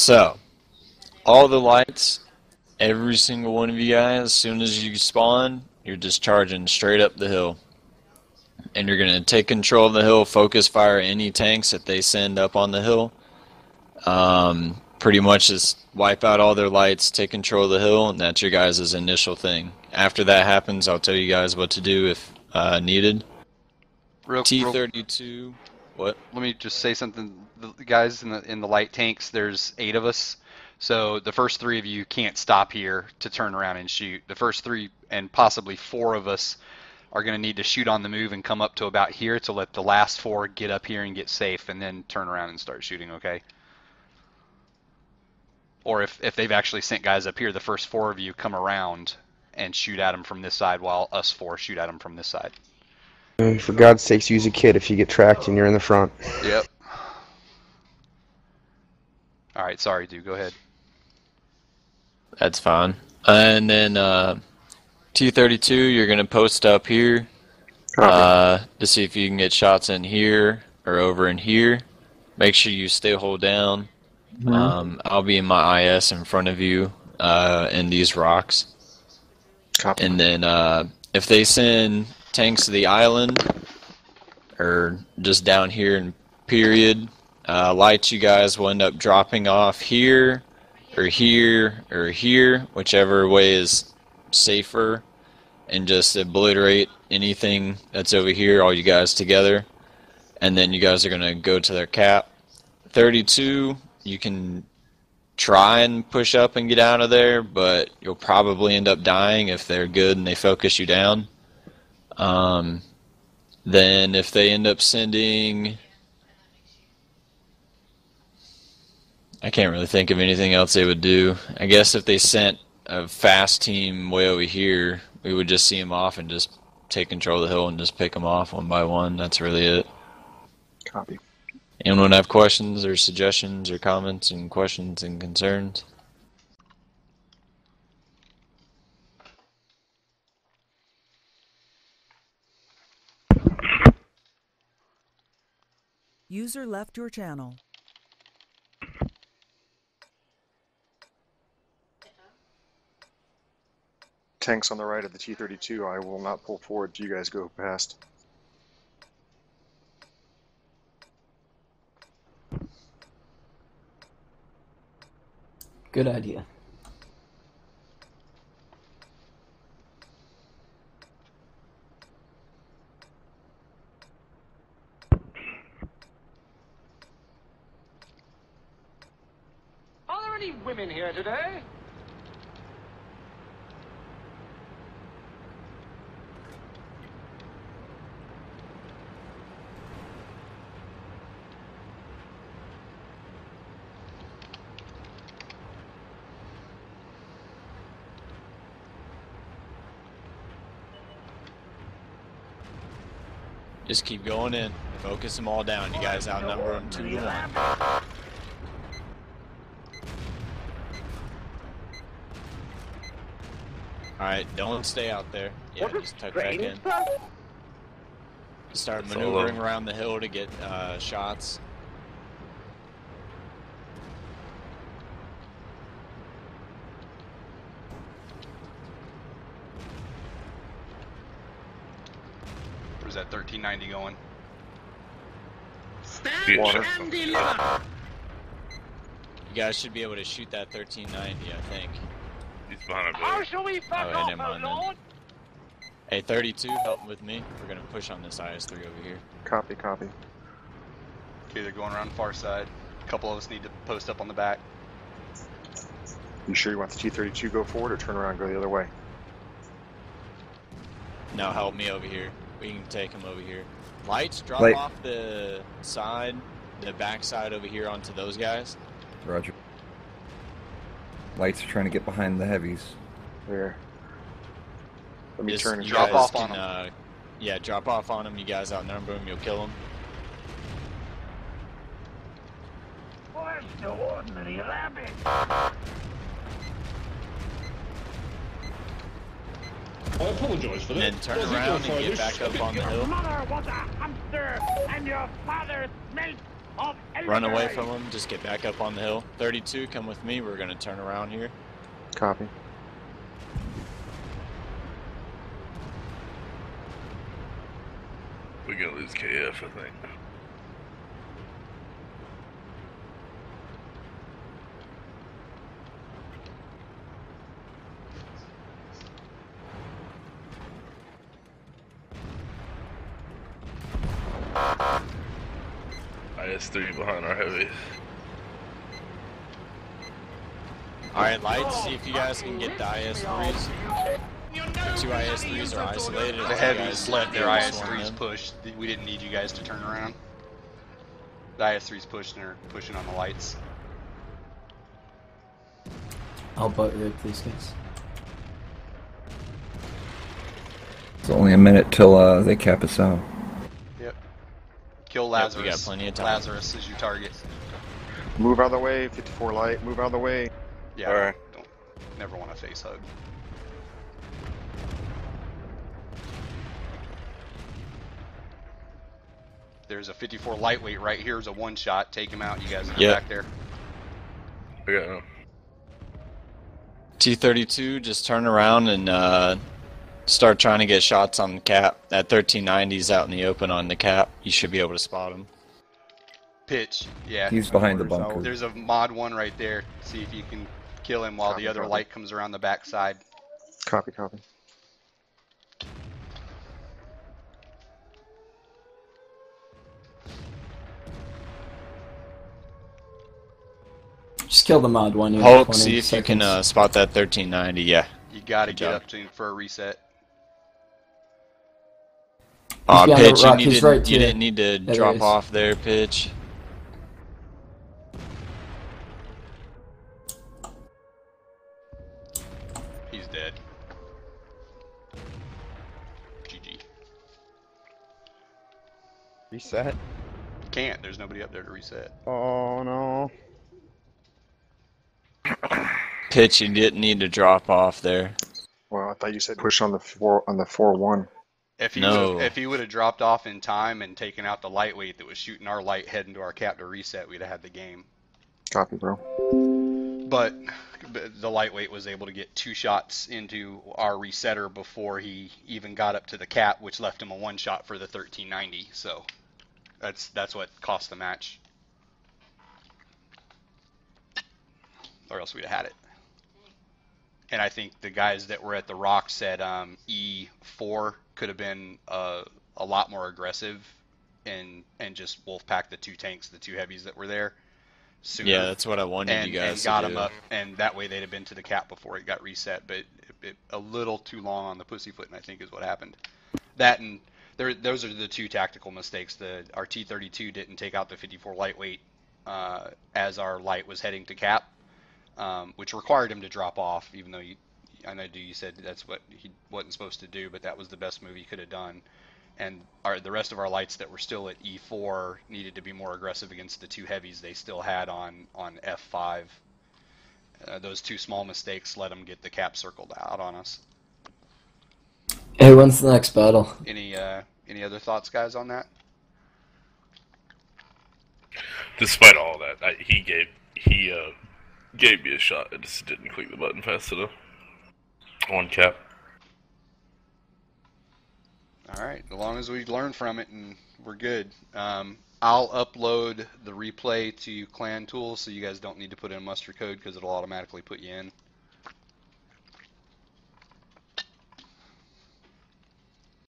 So, all the lights, every single one of you guys, as soon as you spawn, you're just charging straight up the hill. And you're going to take control of the hill, focus fire any tanks that they send up on the hill. Um, pretty much just wipe out all their lights, take control of the hill, and that's your guys' initial thing. After that happens, I'll tell you guys what to do if uh, needed. Real, real, T32, what? let me just say something, the guys in the in the light tanks. There's eight of us, so the first three of you can't stop here to turn around and shoot. The first three and possibly four of us are going to need to shoot on the move and come up to about here to let the last four get up here and get safe, and then turn around and start shooting. Okay. Or if if they've actually sent guys up here, the first four of you come around and shoot at them from this side, while us four shoot at them from this side. And for God's sakes, use a kit if you get tracked and you're in the front. Yep. All right, sorry, dude. Go ahead. That's fine. And then uh, T32, you're going to post up here uh, to see if you can get shots in here or over in here. Make sure you stay hold down. Um, I'll be in my IS in front of you uh, in these rocks. Copy. And then uh, if they send tanks of the island or just down here in period, uh, lights you guys will end up dropping off here or here or here, whichever way is safer, and just obliterate anything that's over here, all you guys together. And then you guys are going to go to their cap. 32, you can try and push up and get out of there, but you'll probably end up dying if they're good and they focus you down. Um, then if they end up sending, I can't really think of anything else they would do. I guess if they sent a fast team way over here, we would just see them off and just take control of the hill and just pick them off one by one. That's really it. Copy. Anyone have questions or suggestions or comments and questions and concerns? User left your channel. Tanks on the right of the T-32. I will not pull forward. Do you guys go past. Good idea. Women here today? Just keep going in. Focus them all down. You guys outnumber them two to one. Alright, don't stay out there. Yeah, just tuck back in. Start maneuvering around the hill to get uh, shots. Where's that 1390 going? Stand Water. You guys should be able to shoot that 1390, I think. He's behind a How building. shall we fuck Oh, off, never oh mind then. lord? Hey, 32, help with me. We're gonna push on this IS-3 over here. Copy, copy. Okay, they're going around far side. A couple of us need to post up on the back. You sure you want the T-32 go forward or turn around and go the other way? Now help me over here. We can take him over here. Lights, drop Light. off the side, the back side over here onto those guys. Roger. Lights are trying to get behind the heavies. There. Let me Just- turn and drop off can, on 'em. Uh, yeah, drop off on them. You guys outnumber them. You'll kill them. Where's the ordinary rabbit? I apologise for And that. then turn Was around and get back up on the hill. Mother was a hamster, and your father smelt of Run away from them. Just get back up on the hill. 32, come with me. We're gonna turn around here. Copy. We're gonna lose KF, I think. IS-3 behind our heavies. Alright, lights, see if you guys can get the IS-3s. The two IS-3s are isolated. The heavies let their IS-3s push. We didn't need you guys to turn around. The IS-3s pushing are pushing on the lights. I'll boat rip these guys. It's only a minute till uh, they cap us out. Yep. Kill Yep, Lazarus. we got plenty of time. Lazarus is your target. Move out of the way, 54 light. Move out of the way. Yeah. Alright. Don't never want to face hug. There's a 54 lightweight right here. Is a one shot. Take him out. You guys in the Yep. back there. I got him. T-32, just turn around and uh, start trying to get shots on the cap. That 1390's out in the open on the cap. You should be able to spot him. Pitch. Yeah. He's behind the Orders out. bunker. There's a mod one right there. See if you can kill him while Copy, the other copy. light comes around the backside. Copy, copy. Just kill the mod one. you have Hulk, see if you can uh, spot that 1390. Yeah. You gotta Good get job. up to him for a reset. Uh, Aw, behind pitch, you, rock, he's needed, right you you. didn't need to There drop is. off there, pitch. He's dead. GG. Reset. Can't. There's nobody up there to reset. Oh no. Pitch, you didn't need to drop off there. Well, I thought you said push on the four on the four one. If he No. would've- if he would have dropped off in time and taken out the lightweight that was shooting our light heading to our cap to reset, we'd have had the game. Copy, bro. But but the lightweight was able to get two shots into our resetter before he even got up to the cap, which left him a one shot for the 1390. So that's that's what cost the match. Or else we'd have had it. And I think the guys that were at the rock said um, E4 could have been uh, a lot more aggressive and and just wolf pack the two tanks, the two heavies that were there. Sooner Yeah, that's what I wanted and, you guys and got to him do. up, and that way they'd have been to the cap before it got reset. But it, it, a little too long on the pussyfooting, I think, is what happened. That and there, those are the two tactical mistakes. The our T32 didn't take out the 54 lightweight uh, as our light was heading to cap, um, which required him to drop off. Even though you, I know you said that's what he wasn't supposed to do, but that was the best move he could have done. And our, the rest of our lights that were still at E4 needed to be more aggressive against the two heavies they still had on on F5. Uh, those two small mistakes let them get the cap circled out on us. Hey, when's the next battle? Any uh, any other thoughts, guys, on that? Despite all that, I, he gave he uh gave me a shot. I just didn't click the button fast enough. On cap. All right, as long as we learn from it and we're good. Um, I'll upload the replay to Clan Tools so you guys don't need to put in a muster code because it'll automatically put you in.